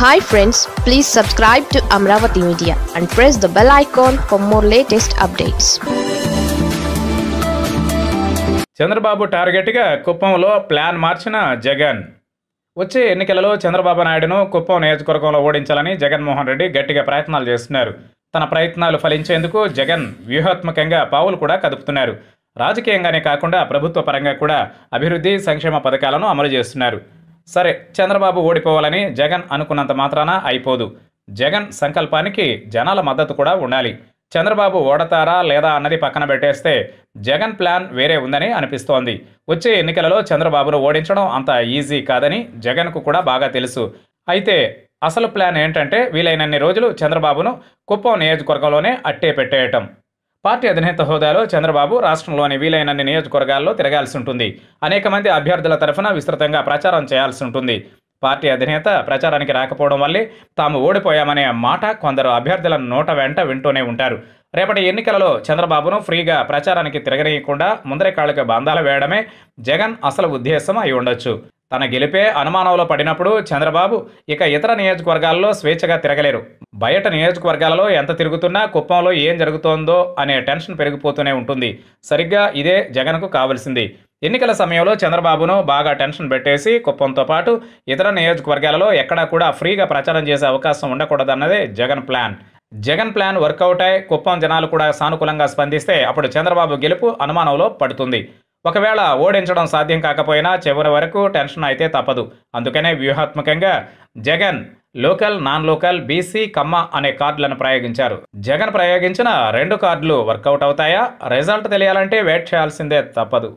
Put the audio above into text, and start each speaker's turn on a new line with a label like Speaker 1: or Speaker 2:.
Speaker 1: Hi friends please subscribe to Amaravati media and press the bell icon for more latest updates
Speaker 2: Chandrababu టార్గెట్గా కుప్పంలో plan మార్చిన జగన్. వచ్చే ఎన్నికలలో చంద్రబాబు నాయుడును కుప్పం నియోజకవర్గంలో ఓడించాలని జగన్మోహన్ రెడ్డి గట్టిగా ప్రయత్నాలు చేస్తున్నారు. తన ప్రయత్నాలు ఫలించేందుకు జగన్ వ్యూహాత్మకంగా పావులు కూడా కదుపుతున్నారు. రాజకీయంగానే కాకుండా ప్రభుత్వ పరంగా కూడా అభివృద్ధి సంక్షేమ పథకాలను అమలు చేస్తున్నారు. సరే చంద్రబాబు ఓడిపోవాలని జగన్ అనుకున్నంత మాత్రాన అయిపోదు. జగన్ సంకల్పానికి జనాల మద్దతు కూడా ఉండాలి. చంద్రబాబు ఓడతారా లేదా అన్నది పక్కన పెట్టేస్తే జగన్ ప్లాన్ వేరే ఉందని అనిపిస్తోంది. వచ్చే ఎన్నికలలో చంద్రబాబును ఓడించడం అంత ఈజీ కాదని జగన్కు కూడా బాగా తెలుసు. అయితే అసలు ప్లాన్ ఏంటంటే వీలైనన్ని రోజులు చంద్రబాబును కుప్పం నియోజకవర్గంలోనే అట్టే పెట్టేయటం. పార్టీ అధినేత హోదాలో చంద్రబాబు రాష్ట్రంలోని వీలైనన్ని నియోజకవర్గాల్లో తిరగాల్సి ఉంటుంది. అనేక మంది అభ్యర్థుల తరఫున విస్తృతంగా ప్రచారం చేయాల్సి ఉంటుంది. పార్టీ అధినేత ప్రచారానికి రాకపోవడం వల్లే తాము ఓడిపోయామనే మాట కొందరు అభ్యర్థుల నోట వెంట వింటూనే ఉంటారు. రేపటి ఎన్నికలలో చంద్రబాబును ఫ్రీగా ప్రచారానికి తిరగనీయకుండా ముందరే కాళ్ళకి బంధాలు వేయడమే జగన్ అసలు ఉద్దేశం అయి ఉండొచ్చు. తన గెలిపే అనుమానంలో పడినప్పుడు చంద్రబాబు ఇక ఇతర నియోజకవర్గాల్లో స్వేచ్ఛగా తిరగలేరు. బయట నియోజకవర్గాలలో ఎంత తిరుగుతున్నా కుప్పంలో ఏం జరుగుతోందో అనే టెన్షన్ పెరిగిపోతూనే ఉంటుంది. సరిగ్గా ఇదే జగన్కు కావలసింది. ఎన్నికల సమయంలో చంద్రబాబును బాగా టెన్షన్ పెట్టేసి కుప్పంతో పాటు ఇతర నియోజకవర్గాలలో ఎక్కడా కూడా ఫ్రీగా ప్రచారం చేసే అవకాశం ఉండకూడదన్నదే Jagan plan. Jagan plan workout అయి కుప్పం జనాలు కూడా సానుకూలంగా స్పందిస్తే అప్పుడు చంద్రబాబు గెలుపు అనుమానంలో పడుతుంది. ఒకవేళ ఓడించడం సాధ్యం కాకపోయినా చివరి వరకు టెన్షన్ అయితే తప్పదు. అందుకనే వ్యూహాత్మకంగా Jagan local non local BC Kamma అనే కార్డులను ప్రయోగించారు. జగన్ ప్రయోగించిన రెండు కార్డులు వర్కౌట్ అవుతాయా? రిజల్ట్ తెలియాలంటే వెయిట్ చేయాల్సిందే తప్పదు.